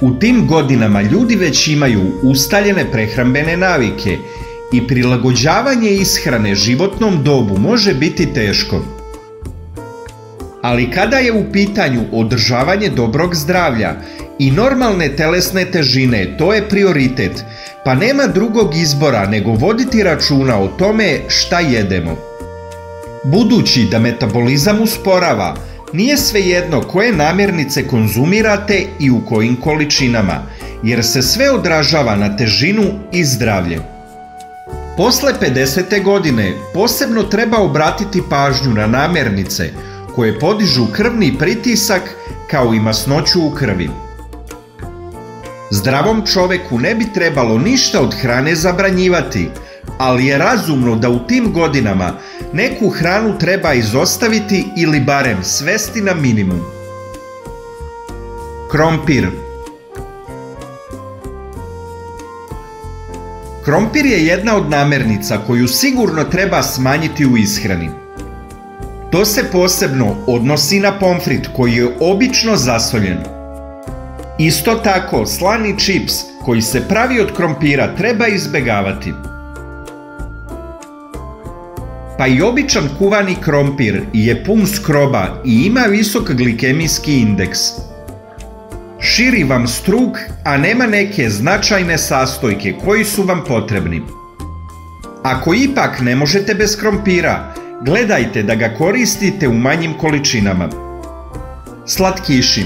U tim godinama ljudi već imaju ustaljene prehrambene navike i prilagođavanje ishrane životnom dobu može biti teško. Ali kada je u pitanju održavanje dobrog zdravlja i normalne telesne težine, to je prioritet, pa nema drugog izbora nego voditi računa o tome šta jedemo. Budući da metabolizam usporava, nije svejedno koje namirnice konzumirate i u kojim količinama, jer se sve odražava na težinu i zdravlje. Posle 50. godine posebno treba obratiti pažnju na namirnice koje podižu krvni pritisak kao i masnoću u krvi. Zdravom čoveku ne bi trebalo ništa od hrane zabranjivati, ali je razumno da u tim godinama neku hranu treba izostaviti ili barem svesti na minimum. Krompir Krompir je jedna od namirnica koju sigurno treba smanjiti u ishrani. To se posebno odnosi na pomfrit koji je obično zasoljen. Isto tako, slani čips koji se pravi od krompira treba izbegavati. Pa i običan kuvani krompir je pun skroba i ima visok glikemijski indeks. Širi vam struk, a nema neke značajne sastojke koji su vam potrebni. Ako ipak ne možete bez krompira, gledajte da ga koristite u manjim količinama. Slatkiši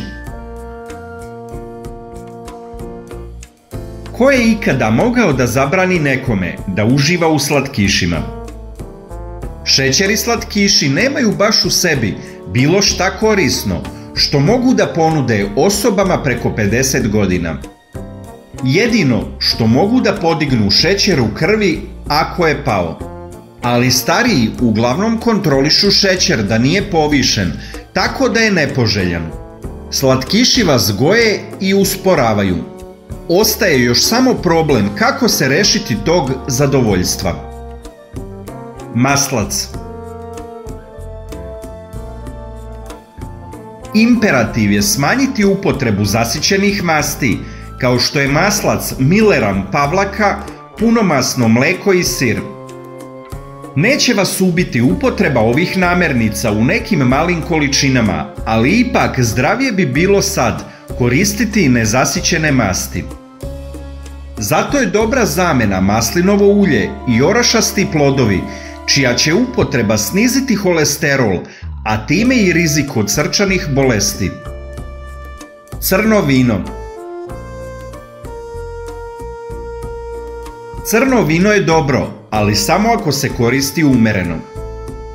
Ko je ikada mogao da zabrani nekome da uživa u slatkišima? Šećer i slatkiši nemaju baš u sebi bilo šta korisno, što mogu da ponude osobama preko 50 godina. Jedino što mogu da podignu šećer u krvi ako je pao. Ali stariji uglavnom kontrolišu šećer da nije povišen, tako da je nepoželjan. Slatkiši vas goje i usporavaju. Ostaje još samo problem kako se rešiti tog zadovoljstva. Maslac Imperativ je smanjiti upotrebu zasićenih masti, kao što je maslac Milleran Pavlaka, punomasno mleko i sir. Neće vas ubiti upotreba ovih namernica u nekim malim količinama, ali ipak zdravije bi bilo sad koristiti nezasićene masti. Zato je dobra zamena maslinovo ulje i orašasti plodovi, čija će upotreba sniziti holesterol, a time i rizik od srčanih bolesti. Crno vino Crno vino je dobro, ali samo ako se koristi umereno.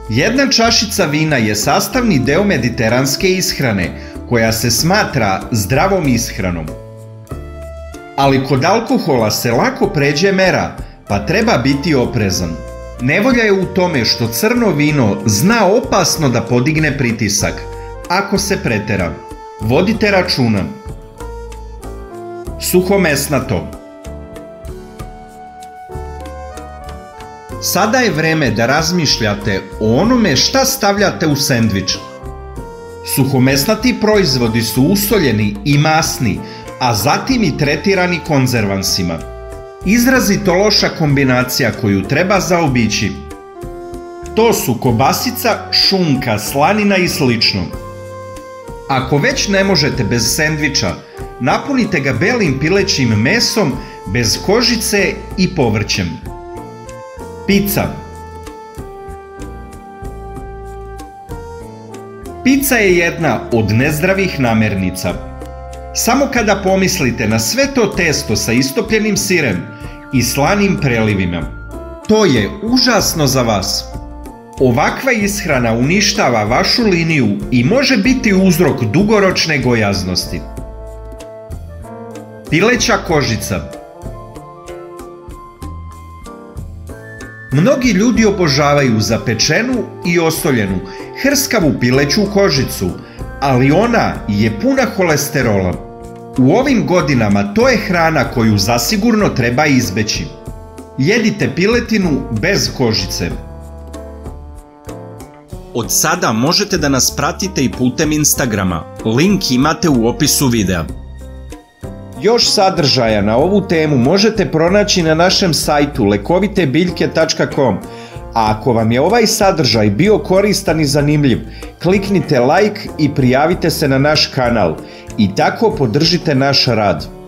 Jedna čašica vina je sastavni deo mediteranske ishrane, koja se smatra zdravom ishranom. Ali kod alkohola se lako pređe mera, pa treba biti oprezan. Nevolja je u tome što crno vino zna opasno da podigne pritisak, ako se pretera. Vodite računa. Suhomesnato. Sada je vreme da razmišljate o onome šta stavljate u sendvič. Suhomesnati proizvodi su usoljeni i masni, a zatim i tretirani konzervansima. Izrazito loša kombinacija koju treba zaobići. To su kobasica, šunka, slanina i slično. Ako već ne možete bez sendviča, napunite ga belim pilećim mesom bez kožice i povrćem. Pizza Pizza je jedna od nezdravih namernica. Samo kada pomislite na sve to testo sa istopljenim sirem i slanim prelivima, to je užasno za vas. Ovakva ishrana uništava vašu liniju i može biti uzrok dugoročne gojaznosti. Pileća kožica Mnogi ljudi obožavaju zapečenu i osoljenu hrskavu pileću kožicu, ali ona je puna holesterola. U ovim godinama to je hrana koju zasigurno treba izbeći. Jedite piletinu bez kožice. Od sada možete da nas pratite i putem Instagrama. Link imate u opisu videa. Još sadržaja na ovu temu možete pronaći na našem sajtu lekovitebiljke.com. A ako vam je ovaj sadržaj bio koristan i zanimljiv, kliknite like i prijavite se na naš kanal i tako podržite naš rad.